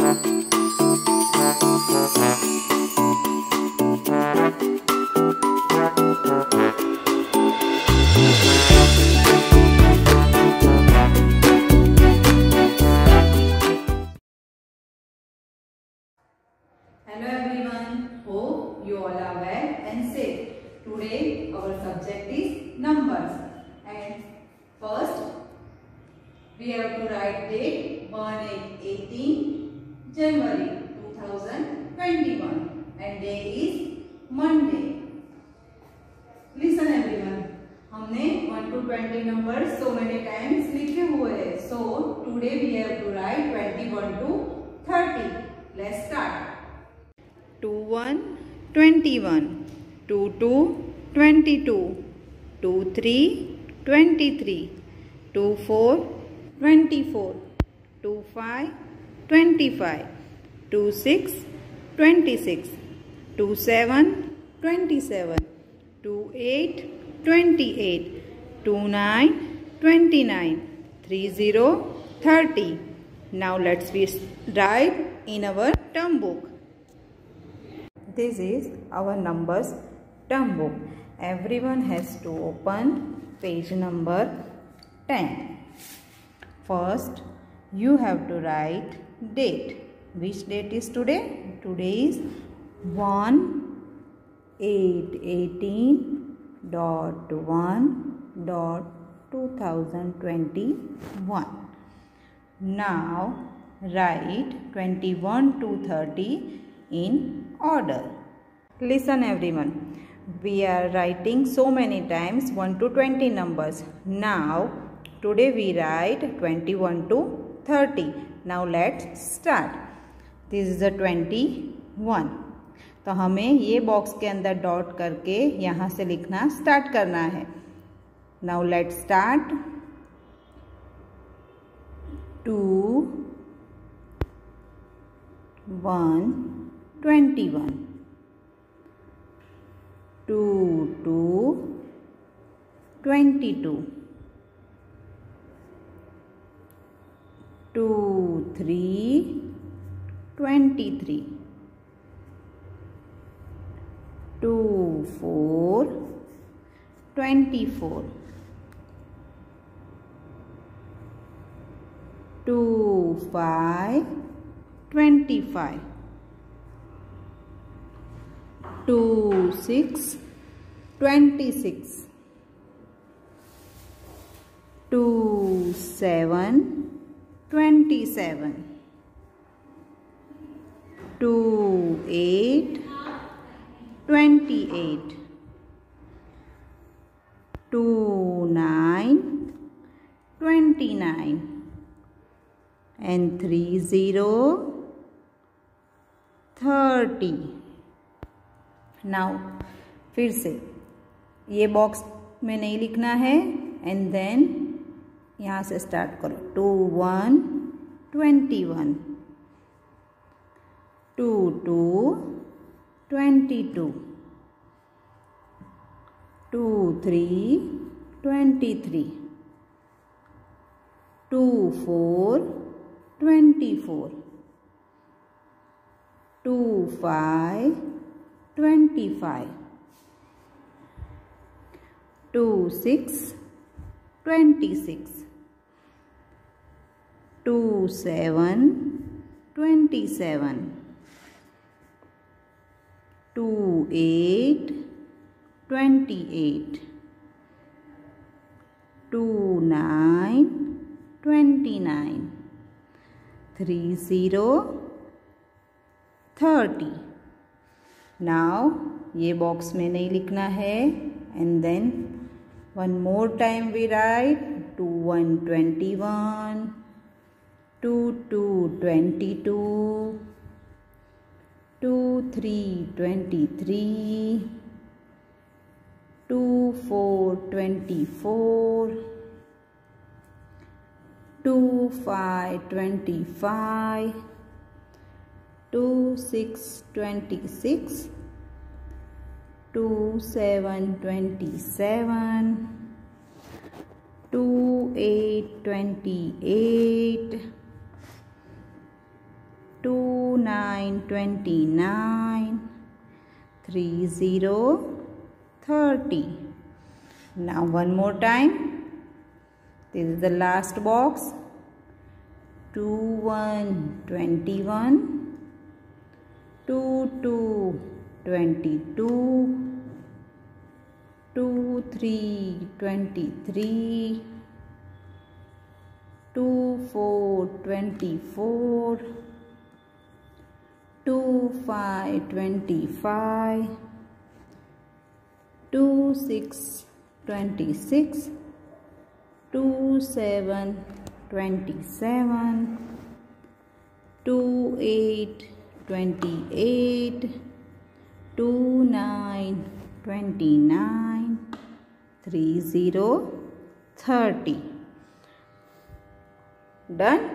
Hello everyone, hope you all are well and safe. Today our subject is numbers and first we have to write date 1 18 January 2021 and day is Monday. Listen everyone, हमने 1 to 20 numbers so many times लिखे हुए हैं. So today we have to write 21 to 30. Let's start. Two one twenty one two two twenty two two three twenty three two four twenty 2 6 26 2 7 27 2 8 28 2 9 29 3 0 30 now let's write in our term book. This is our numbers term book. Everyone has to open page number 10 first you have to write date which date is today today is 1 8 18 dot 1 dot 2021 now write 21 to 30 in order. Listen everyone. We are writing so many times 1 to 20 numbers. Now today we write 21 to 30. Now let's start. This is the 21. तो हमें ये box के अंदर dot करके यहाँ से लिखना start करना है। Now let start two one twenty one two two twenty two two three twenty three. Two, four, twenty four. Two, five, twenty five. Two, six, twenty six. Two, seven, twenty seven. Two eight twenty eight two nine twenty nine and three zero thirty now फिर से ये box में नहीं लिखना है and then यहाँ से start करो two one twenty one two two twenty two. Two three twenty three. Two four twenty four. Two five twenty five. Two six twenty six. Two seven twenty seven. Two eight twenty eight, two nine twenty nine, three zero thirty. Now ये box में नहीं लिखना है। And then one more time we write two one twenty one two two twenty two two three twenty three two four twenty four two five twenty five two six twenty six two seven twenty seven two eight twenty eight nine twenty nine, three zero thirty. Now one more time. This is the last box. Two one twenty-one, two two twenty-two, two three twenty-three, two four twenty-four. 2 4 24 2 5 25 2 6 26 2 7 27 2 8 28 2 9 29 3 0 30 done?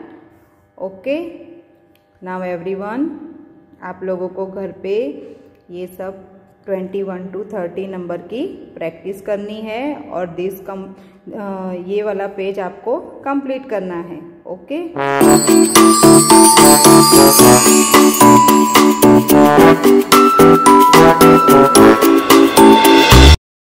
Okay. Now everyone आप लोगों को घर पे ये सब twenty one two thirty number की practice करनी है और दिस कम ये वाला पेज आपको कंप्लीट करना है, ओके okay?